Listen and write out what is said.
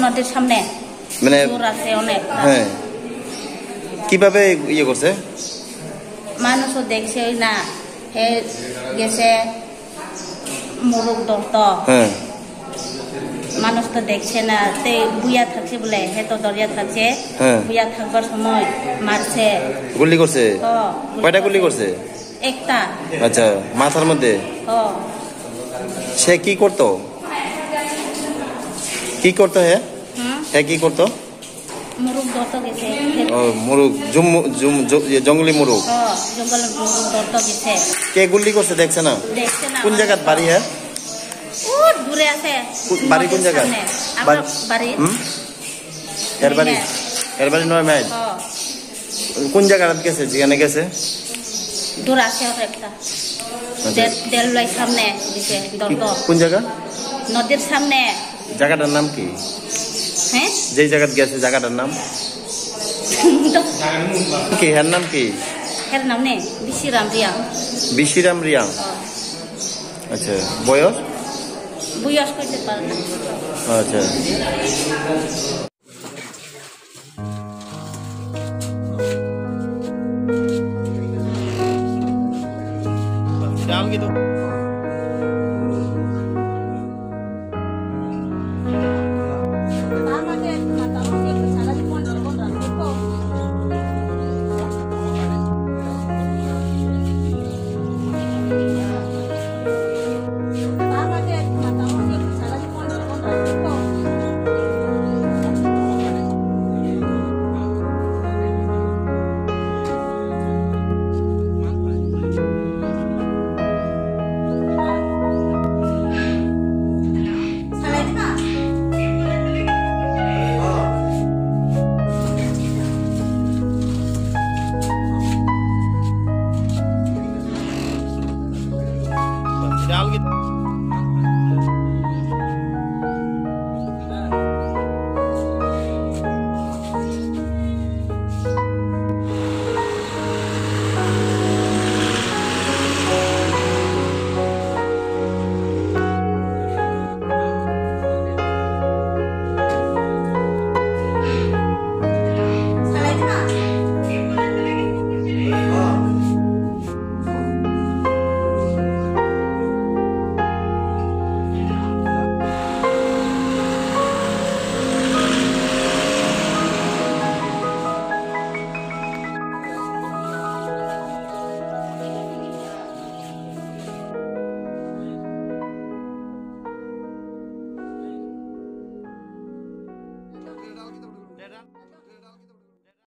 নদীর সামনে মানে আছে অনেক। হ্যাঁ। কীভাবে ইয়ে করছে? মানুষও দেখছে ওই না হে গেছে মুরুখ ধরত। হ্যাঁ। মানুষ তো দেখছে না তে বুয়া থাকছে বলে হে তো দরিয়া থাকছে। হ্যাঁ। বুয়া থাকবার সময় মারছে। গুলি করছে? কয়টা গুলি করছে। একটা। আচ্ছা মাথার মধ্যে? সে কি করতো? কি করতো হে? হ্যাঁ? কি করতো? মুরুগ জুম জুম জ- ইয়ে, জঙ্গলি মুরুগ কে গুলি করছে দেখছে না? কোন জায়গাত বাড়ি হ্যাঁ বাড়ি কোন বাড়ি এর বাড়ি? এর বাড়ি নয় মাইল? কোন জায়গাত গেছে? যেখানে গেছে? দূর আছে একটা। আচ্ছা। দে- সামনে দিছে কোন জায়গা? নদীর সামনে। জায়গাটার নাম কি? হ্যাঁ? যেই জায়গাতে গেছে জায়গাটার নাম? কি হ্যার নাম কি? বিশিরাম রিয়াং। আচ্ছা বয়স? আচ্ছা। কিন্তু